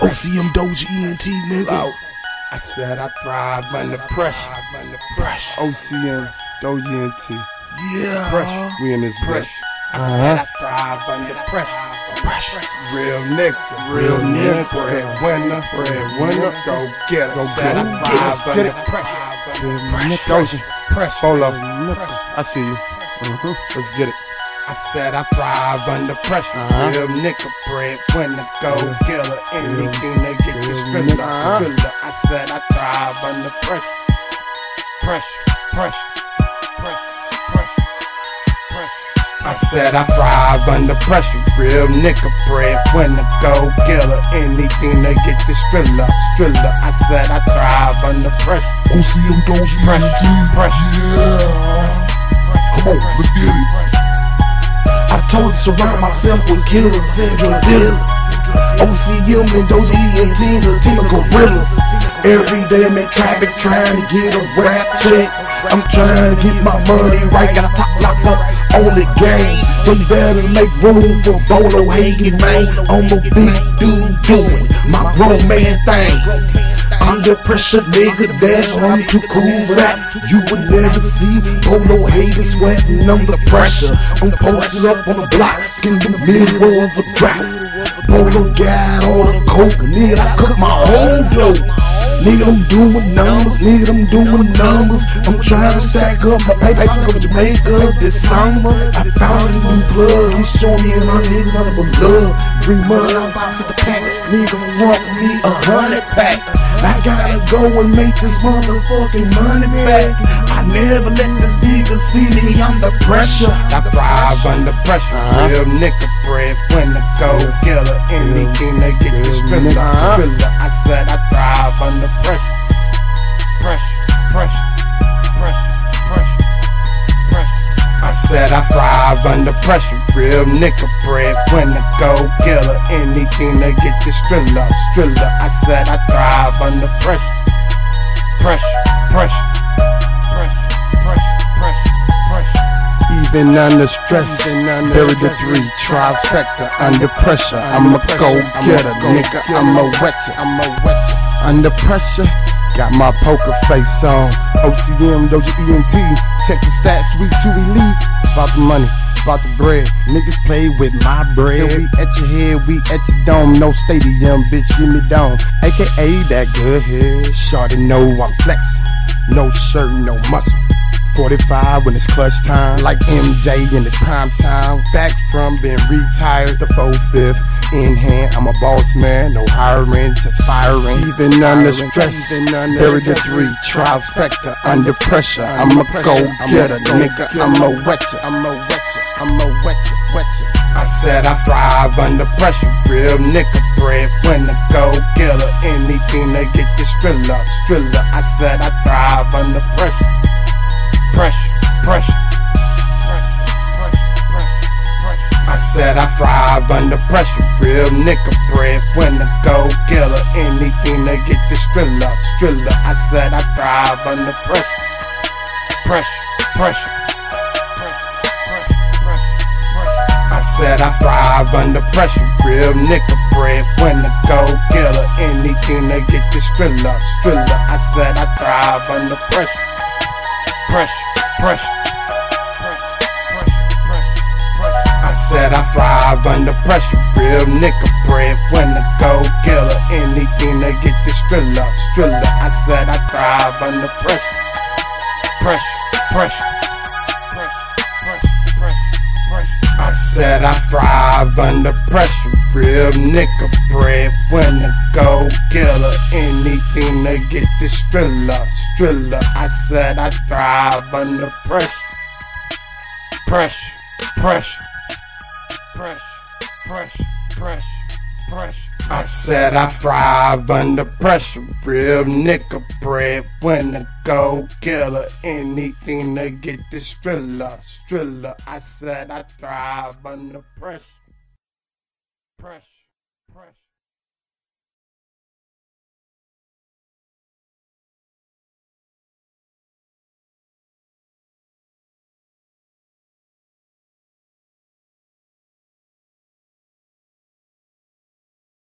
OCM Dozier ENT, nigga. I said I thrive under pressure. Pressure. OCM, Dozier ENT. Yeah. Pressure. We in this Pressure. bitch. I said I thrive under pressure. Pressure. Real nigga, real nigga, bread winner, bread winner, go get it. Go said get I it. thrive Get under it. pressure. Dozier, Pressure. Polo. I see you. Mm-hmm. Let's get it. I said I thrive under pressure. Uh-huh. Real nigga, bread winner, go killer. Anything to get nigga. thriller. Uh-huh. I said I thrive under pressure. Pressure, pressure, pressure, pressure, pressure. I said I thrive under pressure. Real nigga, bread winner, go killer. Anything to get this thriller. thriller. I said I thrive under pressure. OCM Dozier Pressure, pressure. Yeah. Come on, let's get it. Told you surround myself with killers and drug dealers. OCM and those ENTs a team of gorillas. Every day I'm in traffic trying to get a rap check. I'm trying to get my money right, got a top lock up on the game. So you better make room for Bolow Hannging, man. I'm a big dude doing my grown man thing. Under pressure, nigga, why I'm too cool for that. You would never see Bolow Hannging sweating under pressure. I'm posted up on the block in the middle of a drought. Polo got all the coke, nigga, I cook my own dough. Nigga, I'm doing numbers, nigga, I'm doing numbers. I'm trying to stack up my paper from Jamaica this summer. I found a new plug, he showing me my nigga nothing but love. Every month I'm about 50 pack, nigga front me a hundred pack. I gotta go and make this motherfucking money back. I never let this nigga see me under pressure. I thrive under pressure. Real nigga bread when the go killer. Anything to get this thriller. Uh-huh. I said I thrive under pressure. Pressure, pressure, pressure, pressure, pressure. I said I thrive under pressure. Real nigga bread when the go killer. Anything to get this thriller. thriller. I said I thrive under pressure. Pressure, pressure, pressure, pressure, pressure, pressure. Even under stress, buried the three trifecta. Under pressure, I'm a go getter, nigga. I'm a wetter, I'm a wetter. Under pressure, got my poker face on. OCM, Dozier ENT, check the stats, we too elite. About the money, about the bread. Niggas play with my bread. We at your head, we at your dome. No stadium, bitch, give me dome. AKA that good head. Shorty know I'm flexing. No shirt, no muscle. 45 when it's clutch time, like MJ in his prime time. Back from being retired, the 4 fifth in hand. I'm a boss man, no hiring, just firing. Even under stress, buried the three trifecta. Under pressure, I'm a go getter, nigga. I'm a wetter, I'm a wetter, I'm a wetter, wetter. I said I thrive under pressure. Real nigga bread when the go killer. Anything to get this thriller. thriller. I said I thrive under pressure. Pressure, pressure. I said I thrive under pressure. Real nigga bread when the go killer. Anything to get the thriller. thriller. I said I thrive under pressure. Pressure, pressure. I said I thrive under pressure. Real nigga bread when the go killer. Anything to get this thriller. thriller. I said I thrive under pressure. Pressure, pressure. Pressure, pressure, pressure, pressure. I said I thrive under pressure. Real nigga bread when the go killer. Anything to get this thriller. thriller. I said I thrive under. Pressure, pressure. Pressure, I said I thrive under pressure. Real nigga bread when the go killer. Anything to get this thriller. thriller. I said I thrive under pressure. Pressure, pressure, pressure, pressure, pressure, pressure. I said I thrive under pressure. Real nigga bread when the go killer. Anything to get this thriller. thriller. I said I thrive under pressure. Pressure.